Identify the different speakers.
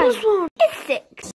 Speaker 1: five.
Speaker 2: This one.
Speaker 1: It's six.